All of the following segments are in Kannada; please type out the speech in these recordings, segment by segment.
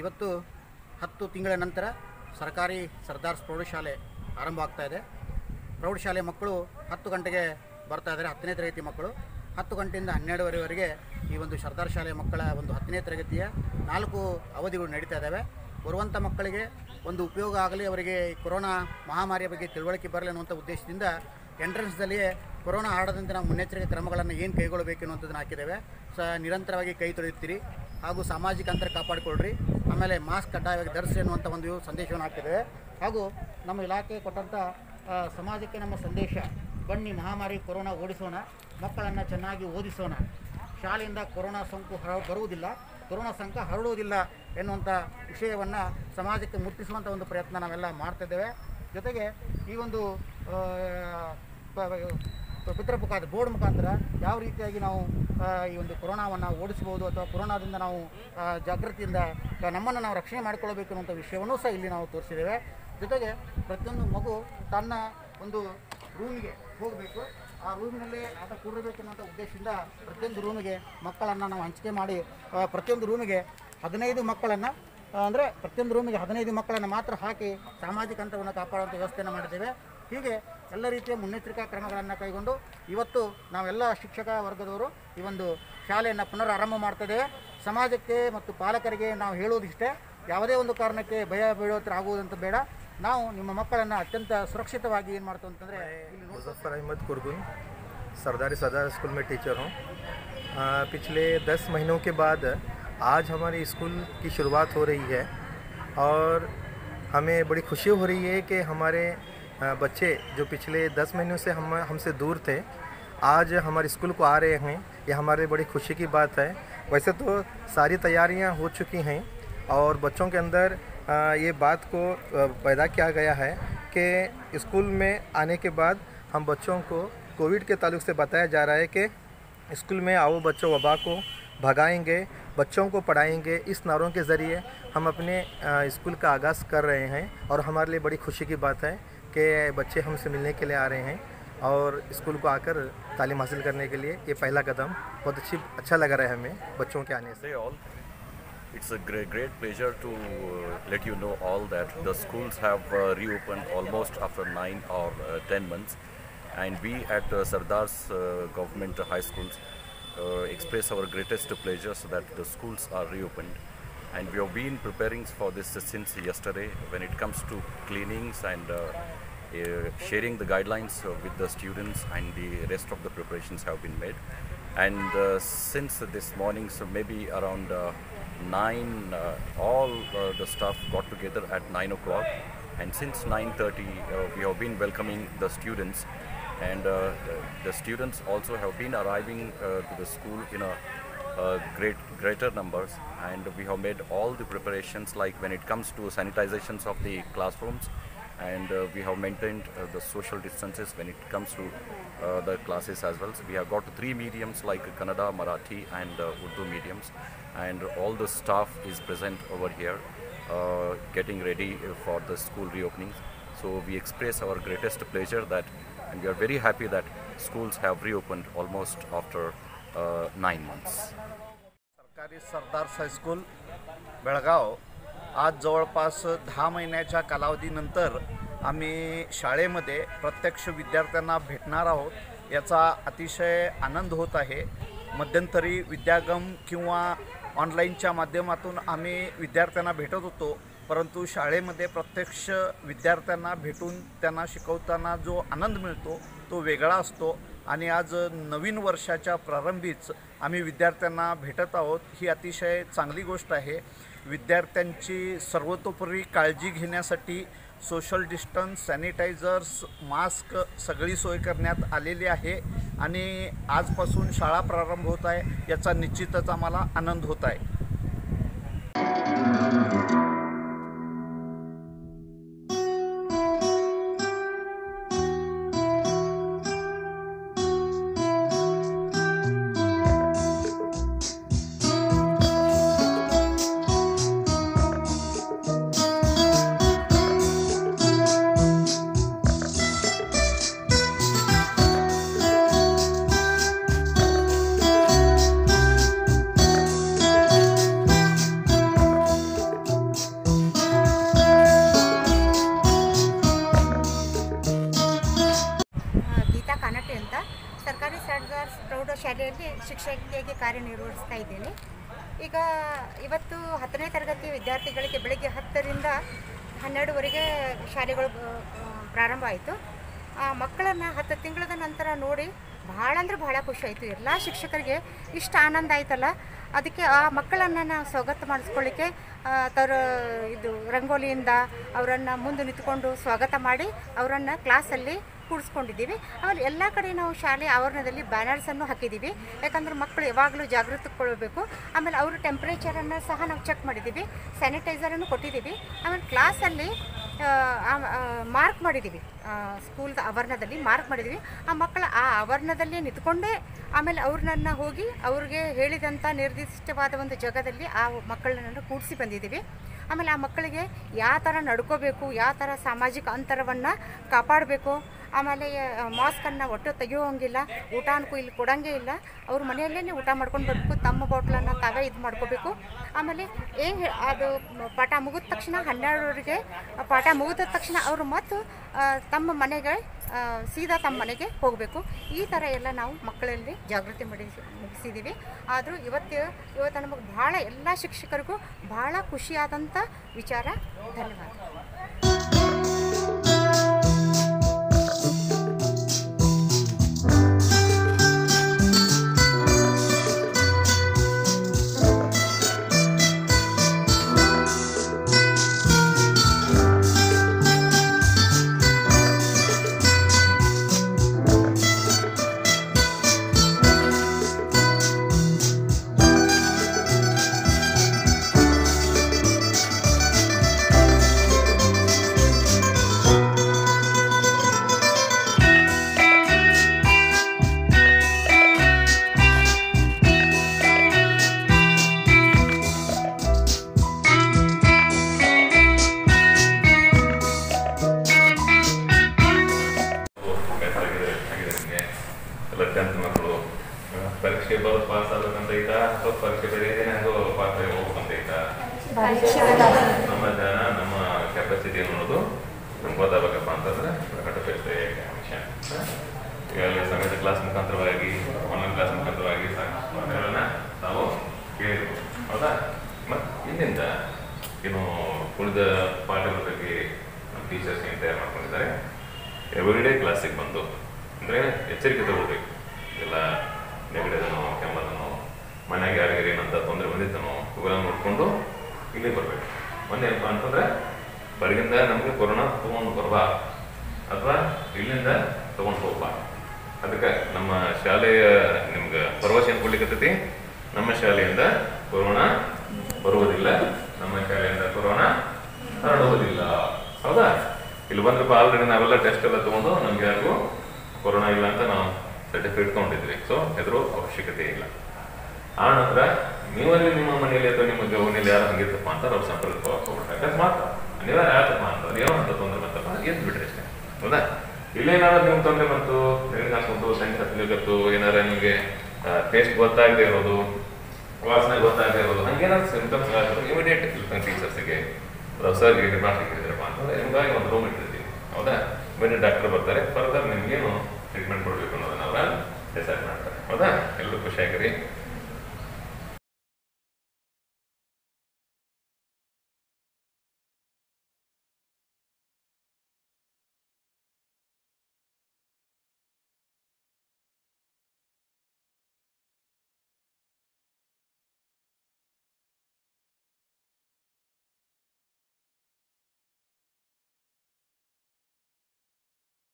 ಇವತ್ತು ಹತ್ತು ತಿಂಗಳ ನಂತರ ಸರ್ಕಾರಿ ಸರ್ದಾರ್ಸ್ ಪ್ರೌಢಶಾಲೆ ಆರಂಭ ಆಗ್ತಾ ಇದೆ. ಪ್ರೌಢಶಾಲೆ ಮಕ್ಕಳು ಹತ್ತು ಗಂಟೆಗೆ ಬರ್ತಾ ಇದ್ದಾರೆ, ಹತ್ತನೇ ತರಗತಿ ಮಕ್ಕಳು. ಹತ್ತು ಗಂಟೆಯಿಂದ ಹನ್ನೆರಡುವರೆವರೆಗೆ ಈ ಒಂದು ಸರ್ದಾರ್ ಶಾಲೆ ಮಕ್ಕಳ ಒಂದು ಹತ್ತನೇ ತರಗತಿಯ ನಾಲ್ಕು ಅವಧಿಗಳು ನಡೀತಾ ಇದ್ದಾವೆ. ಬರುವಂಥ ಮಕ್ಕಳಿಗೆ ಒಂದು ಉಪಯೋಗ ಆಗಲಿ, ಅವರಿಗೆ ಕೊರೋನಾ ಮಹಾಮಾರಿಯ ಬಗ್ಗೆ ತಿಳುವಳಿಕೆ ಬರಲಿ ಅನ್ನುವಂಥ ಉದ್ದೇಶದಿಂದ ಎಂಟ್ರೆನ್ಸ್ದಲ್ಲಿಯೇ ಕೊರೋನಾ ಹರಡದಂತೆ ನಾವು ಮುನ್ನೆಚ್ಚರಿಕೆ ಕ್ರಮಗಳನ್ನು ಏನು ಕೈಗೊಳ್ಳಬೇಕು ಅನ್ನುವಂಥದ್ದನ್ನು ಹಾಕಿದ್ದೇವೆ. ಸ, ನಿರಂತರವಾಗಿ ಕೈ ತೊಳೆಯುತ್ತೀರಿ ಹಾಗೂ ಸಾಮಾಜಿಕ ಅಂತರ ಕಾಪಾಡಿಕೊಳ್ಳ್ರಿ ಆಮೇಲೆ ಮಾಸ್ಕ್ ಕಡ್ಡಾಯವಾಗಿ ಧರಿಸಿ ಅನ್ನುವಂಥ ಒಂದು ಸಂದೇಶವನ್ನು ಹಾಕಿದ್ದೇವೆ ಹಾಗೂ ನಮ್ಮ ಇಲಾಖೆ ಕೊಟ್ಟಂಥ ಸಮಾಜಕ್ಕೆ ನಮ್ಮ ಸಂದೇಶ, ಬನ್ನಿ ಮಹಾಮಾರಿ ಕೊರೋನಾ ಓಡಿಸೋಣ, ಮಕ್ಕಳನ್ನು ಚೆನ್ನಾಗಿ ಓದಿಸೋಣ. ಶಾಲೆಯಿಂದ ಕೊರೋನಾ ಸೋಂಕು ಹರ, ಬರುವುದಿಲ್ಲ, ಕೊರೋನಾ ಸಂಕ ಹರಡುವುದಿಲ್ಲ ಎನ್ನುವಂಥ ವಿಷಯವನ್ನು ಸಮಾಜಕ್ಕೆ ಮುಟ್ಟಿಸುವಂಥ ಒಂದು ಪ್ರಯತ್ನ ನಾವೆಲ್ಲ ಮಾಡ್ತಿದ್ದೇವೆ. ಜೊತೆಗೆ ಈ ಒಂದು ಪಿತೃ ಮುಖಾಂತರ, ಬೋರ್ಡ್ ಮುಖಾಂತರ ಯಾವ ರೀತಿಯಾಗಿ ನಾವು ಈ ಒಂದು ಕೊರೋನಾವನ್ನು ಓಡಿಸ್ಬೋದು ಅಥವಾ ಕೊರೋನಾದಿಂದ ನಾವು ಜಾಗೃತಿಯಿಂದ ನಮ್ಮನ್ನು ನಾವು ರಕ್ಷಣೆ ಮಾಡಿಕೊಳ್ಳಬೇಕು ಅನ್ನುವಂಥ ವಿಷಯವನ್ನು ಸಹ ಇಲ್ಲಿ ನಾವು ತೋರಿಸಿದ್ದೇವೆ. ಜೊತೆಗೆ ಪ್ರತಿಯೊಂದು ಮಗು ತನ್ನ ಒಂದು ರೂಮಿಗೆ ಹೋಗಬೇಕು. ಆ ರೂಮಿನಲ್ಲಿ ಆಟ ಕೂಡಬೇಕನ್ನುವಂಥ ಉದ್ದೇಶದಿಂದ ಪ್ರತಿಯೊಂದು ರೂಮಿಗೆ ಮಕ್ಕಳನ್ನು ನಾವು ಹಂಚಿಕೆ ಮಾಡಿ ಪ್ರತಿಯೊಂದು ರೂಮಿಗೆ ಹದಿನೈದು ಮಕ್ಕಳನ್ನು ಅಂದರೆ ಪ್ರತಿಯೊಂದು ರೂಮಿಗೆ ಹದಿನೈದು ಮಕ್ಕಳನ್ನು ಮಾತ್ರ ಹಾಕಿ ಸಾಮಾಜಿಕ ಅಂತರವನ್ನು ಕಾಪಾಡುವಂಥ ವ್ಯವಸ್ಥೆಯನ್ನು ಮಾಡಿದ್ದೇವೆ. ಹೀಗೆ ಎಲ್ಲ ರೀತಿಯ ಮುನ್ನೆಚ್ಚರಿಕಾ ಕ್ರಮಗಳನ್ನು ಕೈಗೊಂಡು ಇವತ್ತು ನಾವೆಲ್ಲ ಶಿಕ್ಷಕ ವರ್ಗದವರು ಈ ಒಂದು ಶಾಲೆಯನ್ನು ಪುನರ್ ಆರಂಭ ಮಾಡ್ತಿದ್ದೇವೆ ಸಮಾಜಕ್ಕೆ ಮತ್ತು ಪಾಲಕರಿಗೆ ನಾವು ಹೇಳುವುದಿಷ್ಟೇ ಯಾವುದೇ ಒಂದು ಕಾರಣಕ್ಕೆ ಭಯ ಬೀಳೋತ್ರ ಆಗುವುದಂತ ಬೇಡ ನಾವು ನಿಮ್ಮ ಮಕ್ಕಳನ್ನು ಅತ್ಯಂತ ಸುರಕ್ಷಿತವಾಗಿ ಏನು ಮಾಡ್ತೀವಿ ಅಂತಂದರೆ ಇಲ್ಲಿ ನೋಡ್ತಾ मुजफ्फर अहमद कुरगुन सरदारी सदर स्कूल में टीचर हूँ अ, पिछले दस महीनों के बाद आज हमारे स्कूल की शुरुआत हो रही है और हमें बड़ी खुशी हो रही है कि हमारे अ, बच्चे जो पिछले दस महीनों से हम, हमसे दूर थे, आज हमारे स्कूल को आ रहे हैं। ये हमारे बड़ी खुशी की बात है। वैसे तो सारी तैयारियाँ हो चुकी हैं और बच्चों के अंदर ये बात को पैदा किया गया है कि स्कूल में आने के बाद हम बच्चों को कोविड के ताल्लुक से बताया जा रहा है कि स्कूल में आओ बच्चों वबा को भगाएँगे, बच्चों को पढ़ाएँगे। इस नारों के ज़रिए हम अपने स्कूल का आगाज़ कर रहे हैं और हमारे लिए बड़ी खुशी की बात है। के बच्चे हमसे मिलने के लिए आ रहे हैं और स्कूल को आकर तालीम हासिल करने के लिए ये पहला कदम बहुत अच्छी अच्छा लग रहा है हमें बच्चों के आने से। All it's great pleasure to let you know all that the schools have reopen almost after nine और ten months and we at Sardar's government high school express our greatest pleasures that the schools are reopen And we have been preparing for this since yesterday when it comes to cleanings and uh, uh, sharing the guidelines uh, with the students and the rest of the preparations have been made. And uh, since this morning, so maybe around uh, 9, uh, all the staff got together at 9 o'clock. And since 9.30, uh, we have been welcoming the students. And the, students also have been arriving to the school in a great greater numbers. And we have made all the preparations like when it comes to sanitizations of the classrooms. And uh, we have maintained uh, the social distances when it comes to uh, the classes as well. So we have got three mediums like kannada marathi and uh, urdu mediums. And all the staff is present over here uh, getting ready for the school reopenings so we express our greatest pleasure that and we are very happy that schools have reopened almost after nine months. सरकारी सरदार हायस्कूल बेळगाव. आज जवळपास दहा महिन्याच्या कालावधीनंतर आम्ही शाळेमध्ये प्रत्यक्ष विद्यार्थ्यांना भेटणार आहोत. याचा अतिशय आनंद होत आहे. मध्यंतरी विद्यागम किंवा ऑनलाईनच्या माध्यमातून आम्ही विद्यार्थ्यांना भेटत होतो. परंतु शाळेमध्ये प्रत्यक्ष विद्यार्थ्यांना भेटून त्यांना शिकवताना जो आनंद मिळतो तो वेगळा असतो. आणि आज नवीन वर्षाच्या प्रारंभीच आम्ही विद्यार्थ्यांना भेटत आहोत. ही अतिशय चांगली गोष्ट आहे. विद्यार्थ्यांची सर्वतोपरी काळजी घेण्यासाठी सोशल डिस्टन्स सॅनिटायझर्स मास्क सगळी सोय करण्यात आलेली आहे आणि आजपासून शाळा प्रारंभ होत आहे. याचा निश्चितच आम्हाला आनंद होत आहे. ಇದ್ದೇನೆ. ಈಗ ಇವತ್ತು ಹತ್ತನೇ ತರಗತಿ ವಿದ್ಯಾರ್ಥಿಗಳಿಗೆ ಬೆಳಗ್ಗೆ ಹತ್ತರಿಂದ ಹನ್ನೆರಡುವರೆಗೆ ಶಾಲೆಗಳು ಪ್ರಾರಂಭ ಆಯಿತು. ಆ, ಮಕ್ಕಳನ್ನು ಹತ್ತು ತಿಂಗಳದ ನಂತರ ನೋಡಿ ಭಾಳ ಅಂದರೆ ಭಾಳ ಖುಷಿ ಆಯಿತು. ಎಲ್ಲ ಶಿಕ್ಷಕರಿಗೆ ಇಷ್ಟು ಆನಂದ ಆಯ್ತಲ್ಲ. ಅದಕ್ಕೆ ಆ ಮಕ್ಕಳನ್ನು ನಾವು ಸ್ವಾಗತ ಮಾಡಿಸ್ಕೊಳ್ಳಿಕ್ಕೆ ತರ ಇದು ರಂಗೋಲಿಯಿಂದ ಅವರನ್ನು ಮುಂದೆ ನಿಂತ್ಕೊಂಡು ಸ್ವಾಗತ ಮಾಡಿ ಅವರನ್ನು ಕ್ಲಾಸಲ್ಲಿ ಕೂಡಿಸ್ಕೊಂಡಿದ್ದೀವಿ ಆಮೇಲೆ ಎಲ್ಲ ಕಡೆ ನಾವು ಶಾಲೆ ಆವರಣದಲ್ಲಿ ಬ್ಯಾನರ್ಸನ್ನು ಹಾಕಿದ್ದೀವಿ. ಯಾಕಂದ್ರೆ ಮಕ್ಕಳು ಯಾವಾಗಲೂ ಜಾಗೃತಗೊಳ್ಬೇಕು. ಆಮೇಲೆ ಅವ್ರ ಟೆಂಪ್ರೇಚರನ್ನು ಸಹ ನಾವು ಚೆಕ್ ಮಾಡಿದ್ದೀವಿ. ಸ್ಯಾನಿಟೈಸರನ್ನು ಕೊಟ್ಟಿದ್ದೀವಿ. ಆಮೇಲೆ ಕ್ಲಾಸಲ್ಲಿ ಮಾರ್ಕ್ ಮಾಡಿದ್ದೀವಿ. ಸ್ಕೂಲ್ದ ಆವರಣದಲ್ಲಿ ಮಾರ್ಕ್ ಮಾಡಿದ್ದೀವಿ. ಆ ಮಕ್ಕಳ ಆ ಆವರಣದಲ್ಲಿ ನಿಂತ್ಕೊಂಡೇ ಆಮೇಲೆ ಅವ್ರನ್ನ ಹೋಗಿ ಅವ್ರಿಗೆ ಹೇಳಿದಂಥ ನಿರ್ದಿಷ್ಟವಾದ ಒಂದು ಜಾಗದಲ್ಲಿ ಆ ಮಕ್ಕಳನ್ನು ಕೂಡಿಸಿ ಬಂದಿದ್ದೀವಿ. ಆಮೇಲೆ ಆ ಮಕ್ಕಳಿಗೆ ಯಾವ ಥರ ನಡ್ಕೋಬೇಕು, ಯಾವ ಥರ ಸಾಮಾಜಿಕ ಅಂತರವನ್ನು ಕಾಪಾಡಬೇಕು ಆಮೇಲೆ ಮಾಸ್ಕನ್ನು ಒಟ್ಟು ತೆಗಿಯೋಂಗಿಲ್ಲ ಊಟ ಅನ್ಕೂ ಇಲ್ಲಿ ಕೊಡೋಂಗೇ ಇಲ್ಲ. ಅವ್ರ ಮನೆಯಲ್ಲೇ ಊಟ ಮಾಡ್ಕೊಂಡು ಬರಬೇಕು, ತಮ್ಮ ಬಾಟ್ಲನ್ನು ತಾವೇ ಇದು ಮಾಡ್ಕೋಬೇಕು. ಆಮೇಲೆ ಏನು ಅದು ಪಾಠ ಮುಗಿದ ತಕ್ಷಣ ಹನ್ನೆರಡವರೆಗೆ ಪಾಠ ಮುಗಿದ ತಕ್ಷಣ ಅವರು ಮತ್ತು ತಮ್ಮ ಮನೆಗೆ ಸೀದಾ ತಮ್ಮ ಮನೆಗೆ ಹೋಗಬೇಕು. ಈ ಥರ ಎಲ್ಲ ನಾವು ಮಕ್ಕಳಲ್ಲಿ ಜಾಗೃತಿ ಮಾಡಿ ಮುಗಿಸಿದ್ದೀವಿ ಆದರೂ ಇವತ್ತು ಇವತ್ತು ನಮಗೆ ಭಾಳ ಎಲ್ಲ ಶಿಕ್ಷಕರಿಗೂ ಭಾಳ ಖುಷಿಯಾದಂಥ ವಿಚಾರ. ಧನ್ಯವಾದ. ಪರೀಕ್ಷೆ ಬರೋದು ಪಾಸ್ ಆಗ್ಬೇಕಂತ ಐತಾ ಅಥವಾ ಪರೀಕ್ಷೆ ಬರೆಯೋದೇ ಹೆಂಗೋ ಪಾಸ್ ಆಗಿ ಹೋಗ್ಬೇಕಂತ ಐತಾ ನಮ್ಮ ಜನ ನಮ್ಮ ಕೆಪಾಸಿಟಿ ಅನ್ನೋದು ನಮ್ಗೆ ಗೊತ್ತಾಗಬೇಕಪ್ಪ ಅಂತಂದ್ರೆ ಕಟ್ಟಬೇಕು ಅಂಶ ಈಗಾಗಲೇ ಸಮೇತ ಕ್ಲಾಸ್ ಮುಖಾಂತರವಾಗಿ ಆನ್ಲೈನ್ ಕ್ಲಾಸ್ ಮುಖಾಂತರವಾಗಿ ಸಾಕಷ್ಟು ಮಾತುಗಳನ್ನ ನಾವು ಕೇಳಿರ್ಬೋದು. ಹೌದಾ? ಮತ್ತು ಇಂದಿಂದ ಏನು ಉಳಿದ ಪಾಠಗಳ ಬಗ್ಗೆ ನಮ್ಮ ಟೀಚರ್ಸ್ ಏನು ತಯಾರು ಮಾಡ್ಕೊಂಡಿದ್ದಾರೆ? ಎವ್ರಿಡೇ ಕ್ಲಾಸಿಗೆ ಬಂದು ಅಂದರೆ ಎಚ್ಚರಿಕೆ ತಗೊಳ್ಬೇಕು. ಎಲ್ಲ ನೆಗಡಿದನೋ, ಕೆಮ್ಮದನೋ, ಮನೆಗೆ ಯಾರಿಗಾರು ಏನಂತ ತೊಂದರೆ ಬಂದಿತ್ತನೋ, ಇವೆಲ್ಲ ನೋಡಿಕೊಂಡು ಇಲ್ಲಿ ಬರಬೇಕು. ಒಂದೇನಪ್ಪ ಅಂತಂದರೆ ಹೊರಗಿಂದ ನಮಗೆ ಕೊರೋನಾ ತೊಗೊಂಡು ಬರಬಾ ಅಥವಾ ಇಲ್ಲಿಂದ ತೊಗೊಂಡು ಹೋಗ್ಬಾ ಅದಕ್ಕೆ ನಮ್ಮ ಶಾಲೆಯ ನಿಮ್ಗೆ ಭರವಸೆ ಏನು ಕೊಡ್ಲಿಕ್ಕತ್ತೈತಿ ನಮ್ಮ ಶಾಲೆಯಿಂದ ಕೊರೋನಾ ಬರುವುದಿಲ್ಲ, ನಮ್ಮ ಶಾಲೆಯಿಂದ ಕೊರೋನಾ ಹರಡುವುದಿಲ್ಲ. ಹೌದಾ? ಇಲ್ಲಿ ಬಂದ್ರಪ್ಪ ಆಲ್ರೆಡಿ ನಾವೆಲ್ಲ ಟೆಸ್ಟ್ ಎಲ್ಲ ತಗೊಂಡು ನಮ್ಗೆ ಯಾರಿಗೂ ಕೊರೋನಾ ಇಲ್ಲ ಅಂತ ನಾವು ಸರ್ಟಿಫಿಕೇಟ್ ತಗೊಂಡಿದ್ವಿ ಸೊ ಎದುರು ಅವಶ್ಯಕತೆ ಇಲ್ಲ. ಆ ನಂತರ ನೀವಲ್ಲಿ ನಿಮ್ಮ ಮನೆಯಲ್ಲಿ ಅಥವಾ ನಿಮ್ಮ ಮನೆಯಲ್ಲಿ ಯಾರು ಹಂಗಿರ್ತಪ್ಪ ಅಂತ ಅವ್ರು ಸಂಪರ್ಕ ಹೋಗ್ಬಿಟ್ರೆ ಅಕಸ್ಮಾತ್ ಅನಿವಾರ್ಯ ಯಾಕಪ್ಪ ಅಂತ ಏನೋ ಅಂತ ತೊಂದರೆ ಬಂತಪ್ಪ ಎದ್ದು ಬಿಡ್ರಿ ಅಷ್ಟೇ. ಹೌದಾ? ಇಲ್ಲೇನಾದ್ರು ನಿಮ್ಗೆ ತೊಂದರೆ ಬಂತು? ನೀರಿಗೆ ಹಾಕೊಂಡು ಸೈನ್ಸ್ ಹತ್ತಲಿಗತ್ತು ಏನಾರ ನಿಮಗೆ ಟೇಸ್ಟ್ ಗೊತ್ತಾಗದೆ ಇರೋದು, ವಾಸನೆ ಗೊತ್ತಾಗದೆ ಇರೋದು ಹಂಗೇನಾದ್ರು ಸಿಂಪ್ಟಮ್ಸ್ ಆಗಿರೋದು ಇಮಿಡಿಯೇಟ್ ಟೀಚರ್ಸ್ಗೆ ಸರ್ಗೆ ರಿಮಾರ್ಕ್ ಇಟ್ಟಿದ್ರಪ್ಪ ಅಂತಂದ್ರೆ ನಿಮ್ಗಾಗಿ ಒಂದು ರೂಮ್ ಇಟ್ಟಿರ್ತೀವಿ ಹೌದಾ? ಇಮಿಡಿಯೇಟ್ ಡಾಕ್ಟರ್ ಬರ್ತಾರೆ ಫರ್ದರ್ ನಿಮ್ಗೇನು ಟ್ರೀಟ್ಮೆಂಟ್ ಕೊಡಬೇಕು ಅನ್ನೋದನ್ನ ಅವರ ಡಿಸೈಡ್ ಮಾಡ್ತಾರೆ. ಹೌದಾ? ಎಲ್ಲರೂ ಖುಷಿಯಾಗಿರಿ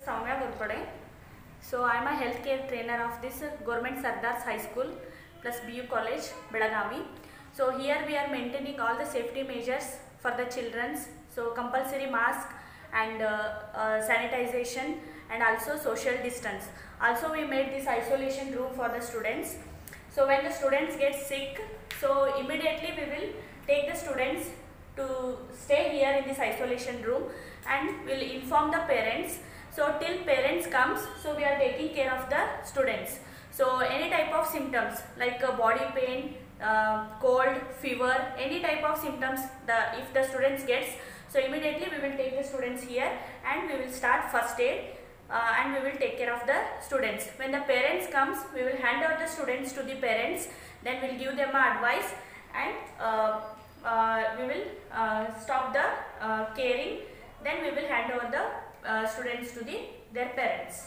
ಸೌಮ್ಯ Gurpade. So I am a healthcare trainer of this uh, Government Sardars High School plus BU College, Belagavi. So here we are maintaining all the safety measures for the childrens. So compulsory mask and uh, uh, sanitization and also social distance. Also we made this isolation room for the students. So when the students get sick, so immediately we will take the students to stay here in this isolation room and will inform the parents so till parents comes so we are taking care of the students so any type of symptoms like uh, body pain uh, cold fever any type of symptoms the if the students gets so immediately we will take the students here and we will start first aid uh, and we will take care of the students. When the parents comes, we will hand over the students to the parents. Then we'll give them advice and uh, uh, we will uh, stop the uh, caring. Then we will hand over the uh, students to the their parents.